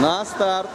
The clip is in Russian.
На старт.